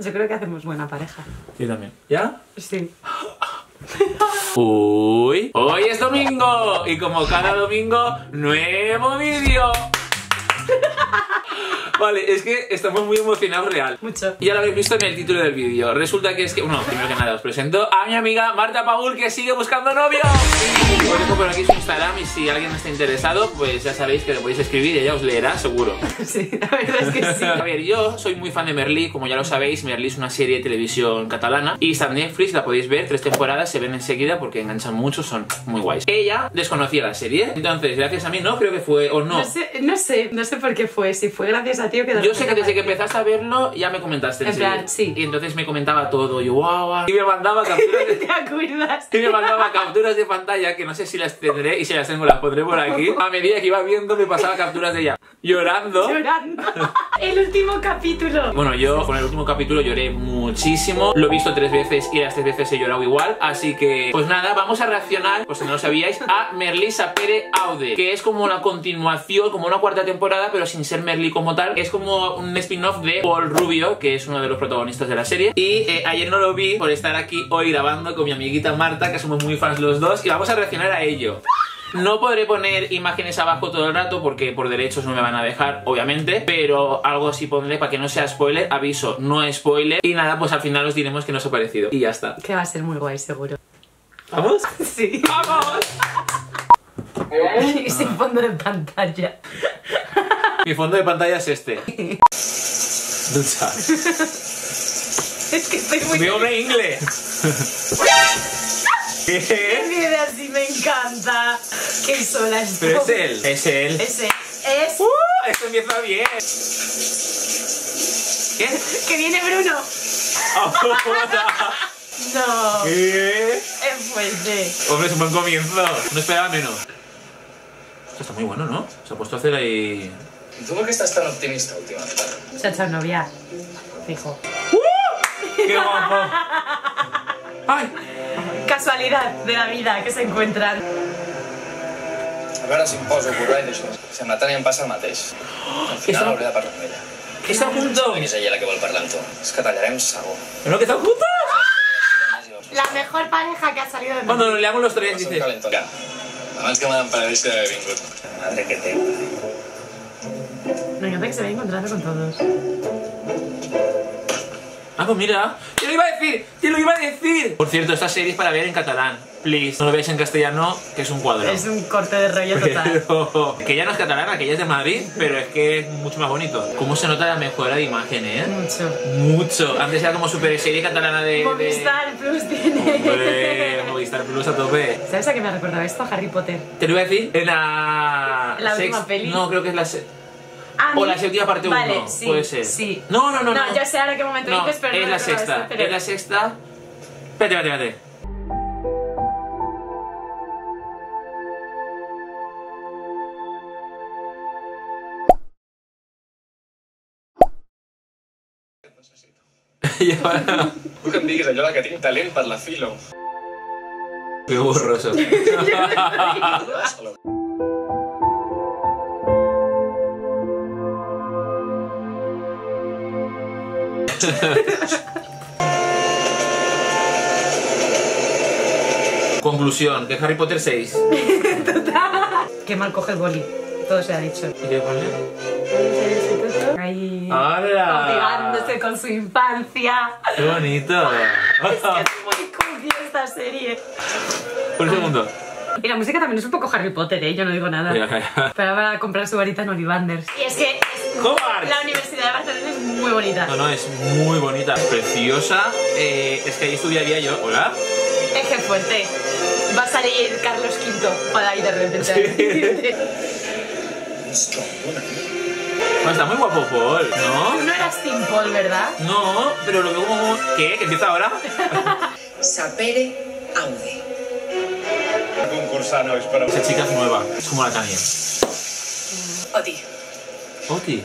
Yo creo que hacemos buena pareja. Yo también. ¿Ya? Sí. Uy, hoy es domingo y como cada domingo, nuevo vídeo. Vale, es que estamos muy emocionados real. Mucho. Ya lo habéis visto en el título del vídeo. Resulta que es que, bueno, primero que nada os presento a mi amiga Marta Paul que sigue buscando novio. Os dejo por aquí su Instagram y si alguien está interesado, pues ya sabéis que le podéis escribir y ella os leerá seguro. Sí, la verdad es que sí. A ver, yo soy muy fan de Merlí, como ya lo sabéis, Merlí es una serie de televisión catalana y está en Netflix, la podéis ver, tres temporadas, se ven enseguida porque enganchan mucho, son muy guays. Ella desconocía la serie, entonces gracias a mí no creo que fue, o no. No sé, no sé, no sé por qué fue. Si fue gracias a ti o que Yo sé que desde que empezaste a verlo ya me comentaste En plan, sí. Y entonces me comentaba todo, yo guau. Y me mandaba capturas de... ¿Te acuerdas? Y me mandaba capturas de pantalla que no sé si las tendré y si las tengo las pondré por aquí. A medida que iba viendo me pasaba capturas de ella llorando. Llorando. El último capítulo. Bueno, yo con el último capítulo lloré muchísimo. Lo he visto tres veces y las tres veces he llorado igual. Así que, pues nada, vamos a reaccionar, pues si no lo sabíais, a Merlí Sapere Aude, que es como una continuación, como una cuarta temporada, pero sin ser Merlí como tal. Es como un spin-off de Paul Rubio, que es uno de los protagonistas de la serie. Y eh, ayer no lo vi por estar aquí hoy grabando con mi amiguita Marta, que somos muy fans los dos, y vamos a reaccionar a ello. No podré poner imágenes abajo todo el rato porque por derechos no me van a dejar, obviamente, pero algo sí pondré para que no sea spoiler. Aviso, no spoiler. Y nada, pues al final os diremos que nos ha parecido. Y ya está. Que va a ser muy guay, seguro. ¿Vamos? Sí. ¡Vamos! Y sin fondo de pantalla. Mi fondo de pantalla es este. Ducha. Es que estoy muy... Mi hombre inglés. ¿Qué? El video así me encanta. Qué sola estoy. Pero es él. Es él. Ese es... ¡Uh! Esto empieza bien. ¿Qué? ¡Que viene Bruno! No. ¿Qué? Es fuerte. Hombre, es un buen comienzo. No esperaba menos. Esto está muy bueno, ¿no? Se ha puesto a hacer ahí. ¿Y tú por qué estás tan optimista últimamente? Se ha echado novia. Fijo. ¡Qué guapo! ¡Ay! Casualidad de la vida que se encuentran. A veure si em poso corrent d'això. Si amb la Tània em passa el mateix. Al final hauré de parlar amb ella. ¿Que están juntos? És ella la que vol parlar amb tu. És que tallarem segur. ¿Pero que están juntos? La mejor pareja que ha salido de Cuando nos leamos los tres, dices. Abans que me n'emparellis que haver vingut. Madre que té. Me encanta que se vaya encontrando con todos. Ah, pues mira. ¡Te lo iba a decir! ¡Te lo iba a decir! Por cierto, esta serie es para ver en catalán. Please. No lo veáis en castellano, que es un cuadro. Es un corte de rollo total. Pero, que ya no es catalana, que ya es de Madrid, pero es que es mucho más bonito. ¿Cómo se nota la mejora de imagen, eh? Mucho. Mucho. Antes era como super serie catalana de. de- Movistar Plus tiene. Hombre, Movistar Plus a tope. ¿Sabes a qué me ha recordado esto? Harry Potter. Te lo iba a decir. En la. La última peli. No, creo que es la. Ah, O la séptima parte 1. Vale, sí, puede ser. Sí. No, no, no. No, no. ya sé ahora qué momento No, dices, pero es no la sexta. esto, pero- Es la sexta. Espérate, espérate, espérate. Vull que em diguis allò de que tinc talent per la filo. Qué borroso. Conclusión, que Harry Potter 6. Qué mal coge el boli. Todo se ha dicho. ¿Y qué pone? Ahí. Pegándose con su infancia. ¡Qué bonito! Es que es muy cookie esta serie. Un segundo. Y la música también es un poco Harry Potter, ¿eh? Yo no digo nada. Pero va a comprar su varita en Ollivanders. Y es que Hogwarts. la Universidad de Barcelona es muy bonita. No, no, es muy bonita, preciosa. Eh, es que ahí estudiaría yo. ¿Hola? Es que fuerte. Va a salir Carlos V para ahí de repente. Bueno, está muy guapo Paul, Tú ¿no? no eras Tim Paul, ¿verdad? No, pero lo veo como... ¿Qué? ¿Que empieza ahora? Sapere Aude. Concursant, nois, però... Esa chica es nueva, es como la Tania. Oti. Oti.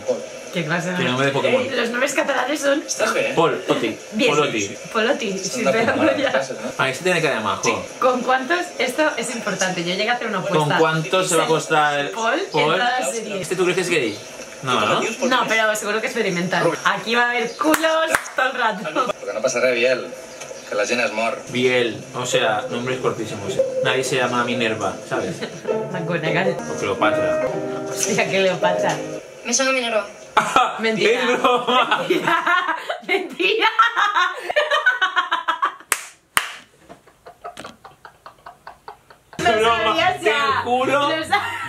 Qué clase Qué nombre de Pokémon. Eh, los nombres catalanes son Estàs bé? Paul, Oti. bien. Paul Oti. Poloti. Sí, de pero Pokémon, ya. Ahí se tiene que de majo. ¿Con cuántos? Esto es importante. Yo llegué a hacer una apuesta. ¿Con cuánto se va a costar Paul, en Paul? toda la serie. ¿Este tú crees que es gay? No, no. No, pero seguro que experimental. Aquí va a haber culos todo el rato. Perquè no passa res, Biel, que la gent es mor. Biel, o sea, nombres cortísimos. Nadie se llama Minerva, ¿sabes? O Cleopatra. Hostia, qué Leopatra. Me llamo Minerva. Mentira. ¡Es broma! Mentira. Lo broma, sabías te ya. juro,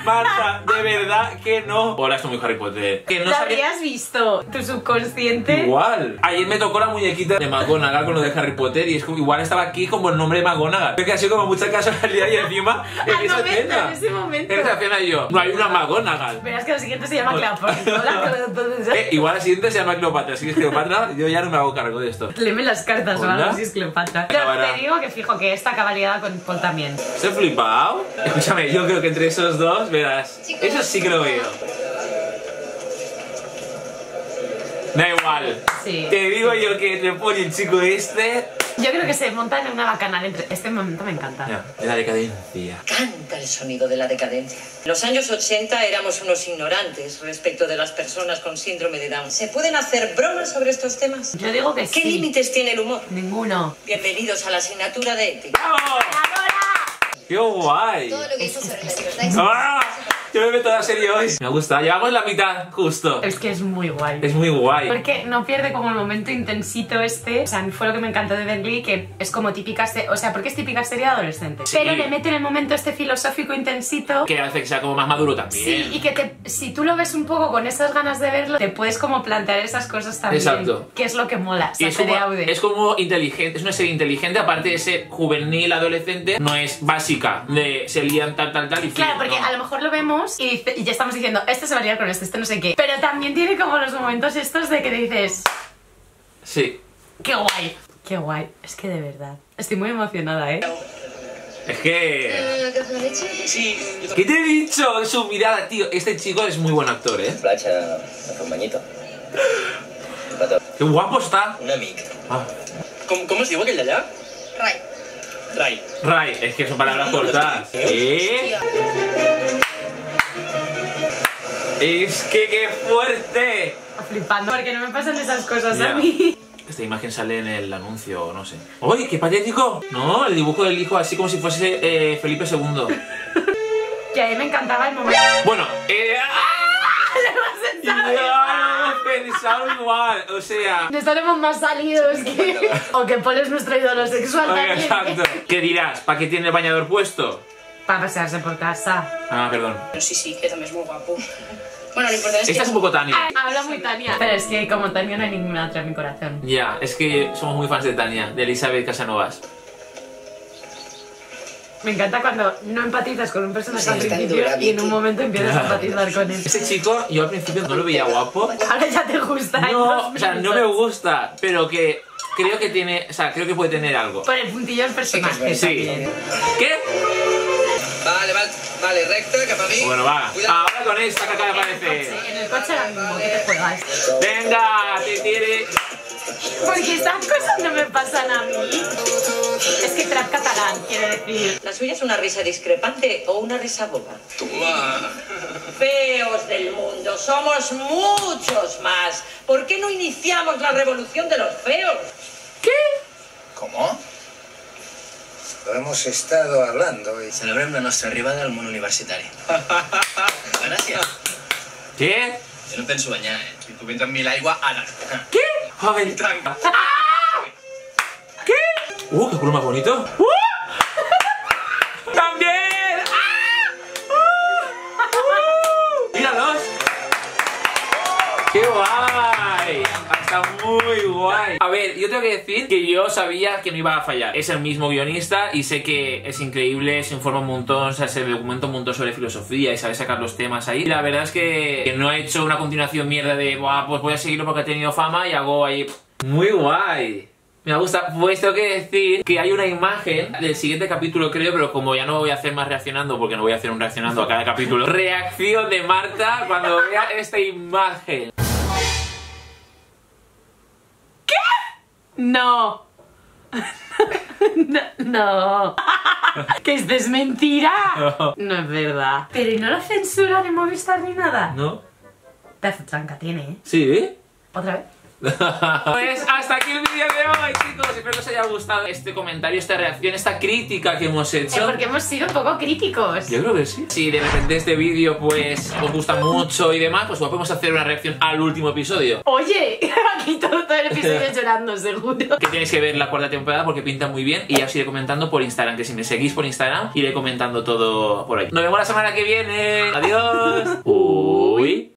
Marta, de verdad que no. Hola, estoy muy Harry Potter. Que no sabía. habrías visto. Tu subconsciente. Igual. Ayer me tocó la muñequita de McGonagall con lo de Harry Potter y es como igual estaba aquí como el nombre de McGonagall. Es que ha sido como mucha casualidad y encima en esa momento, escena. en ese momento. En esa escena yo. No hay una McGonagall. Verás que lo siguiente se llama Cleopatra. Hola, Eh, igual la siguiente se llama Cleopatra. Si es Cleopatra, yo ya no me hago cargo de esto. Léeme las cartas o algo si es Cleopatra. Pero te digo que fijo que esta cabalidad con Paul también. ¿Se he flipado? Escúchame, yo creo que entre esos dos, verás. Eso sí que lo veo. Da igual. Sí. Te digo yo que Paul y el chico este. Yo creo que se montan en una bacanal entre... Este momento me encanta. Ya, de la decadencia. Canta el sonido de la decadencia. En los años 80 éramos unos ignorantes respecto de las personas con síndrome de Down. ¿Se pueden hacer bromas sobre estos temas? Yo digo que ¿Qué sí. límites tiene el humor? Ninguno. Bienvenidos a la asignatura de ética. ¡Bravo! ¡Qué guay! Todo lo que hizo sobre la libertad ¡Ah! Yo me meto la serie hoy. Me gusta. Llevamos la mitad, justo. Es que es muy guay. Es muy guay. Porque no pierde como el momento intensito este. O sea, fue lo que me encantó de Berly, que es como típica. se- O sea, porque es típica serie de adolescente. Sí. Pero le mete en el momento este filosófico intensito. Que hace que sea como más maduro también. Sí, y que te, si tú lo ves un poco con esas ganas de verlo, te puedes como plantear esas cosas también. Exacto. Que es lo que mola. Y es como, Aude. es como inteligente, es una serie inteligente, aparte de ser juvenil, adolescente, no es básica, de se lían tal, tal, tal y fin, Claro, porque no. a lo mejor lo vemos y, dice- y ya estamos diciendo, este se va a liar con este, este no sé qué. Pero también tiene como los momentos estos de que dices, Sí, qué guay, qué guay. Es que de verdad, estoy muy emocionada, ¿eh? es que... ¿Qué me leche? ¿Qué te he dicho? Su mirada, tío, este chico es muy buen actor, ¿eh? De fer un banyito. Qué guapo está. Un amic. Ah, Com, com es diu aquell d'allà? Ray. Rai. Ray, es que son palabras cortas. ¿Eh? Es que qué fuerte. Flipando, porque no me pasan esas cosas a mí. Esta imagen sale en el anuncio, no sé. ¡Oye, qué patético! No, el dibujo del hijo así como si fuese eh, Felipe II. Que a mí me encantaba el momento. Bueno, eh... ¡ah! Lo hemos pensado igual, o sea... No estaremos más salidos que... o que Paul es nuestro ídolo sexual Oye, exacto. ¿Qué dirás? ¿Para qué tiene el bañador puesto? Para pasearse por casa. Ah, perdón. Pero sí, sí, que también es muy guapo. Bueno, lo importante es Esta que... es un poco Tania. Ah, Habla muy Tania. Pero es que como Tania no hay ninguna otra en mi corazón. Ya, es que somos muy fans de Tania, de Elizabeth Casanovas. Me encanta cuando no empatizas con un personaje Sí, al principio dura, y en un momento empiezas a empatizar con él. Ese chico, yo al principio no lo veía guapo. Ahora ya te gusta. No, o sea, no me gusta, pero que creo que tiene, o sea, creo que puede tener algo. Por el puntillo del personaje Sí. también. ¿Qué? Vale, vale, vale, recte, cap a mi. Bueno, va. Cuidado. Ahora con esta que acaba de En el aparecer. en el coche ahora mismo, ¿qué te juegas? Venga, te tire. Porque estas cosas no me pasan a mí. Es que trap catalán, quiere decir. ¿La suya es una risa discrepante o una risa boba? Toma. Feos del mundo, somos muchos más. ¿Por qué no iniciamos la revolución de los feos? ¿Cómo? Lo hemos estado hablando y Celebrem la nostra arribada al món universitari. Gràcies. ¿Qué? Jo no penso banyar, eh? Si puc entrar amb mi l'aigua, ara. ¿Qué? Ay. Tant. ¿Qué? Uh, qué culo más bonito. ¡Uh! Está muy guay. A ver, yo tengo que decir que yo sabía que no iba a fallar. Es el mismo guionista y sé que es increíble, se informa un montón, o sea, se documenta un montón sobre filosofía y sabe sacar los temas ahí. Y la verdad es que, que no ha hecho una continuación mierda de, Buah, pues voy a seguirlo porque ha tenido fama y hago ahí... Muy guay. Me gusta, pues tengo que decir que hay una imagen del siguiente capítulo, creo, pero como ya no voy a hacer más reaccionando, porque no voy a hacer un reaccionando a cada capítulo, reacción de Marta cuando vea esta imagen. No. no. no. que esto es mentira. No. No es verdad. Pero ¿y no lo censuran en Movistar ni nada? ¿No? Pedazo de tranca tiene, ¿eh? Sí. ¿Otra vez? Pues hasta aquí el vídeo de hoy, chicos. Espero que os haya gustado este comentario, esta reacción, esta crítica que hemos Es hecho. porque hemos sido un poco críticos. Yo creo que sí. Si de repente este vídeo pues os gusta mucho y demás, pues podemos hacer una reacción al último episodio. Oye, aquí todo, todo el episodio llorando, seguro. Que tenéis que ver la cuarta temporada porque pinta muy bien y ya os iré comentando por Instagram. Que si me seguís por Instagram, iré comentando todo por ahí. Nos vemos la semana que viene. Adiós. Uy.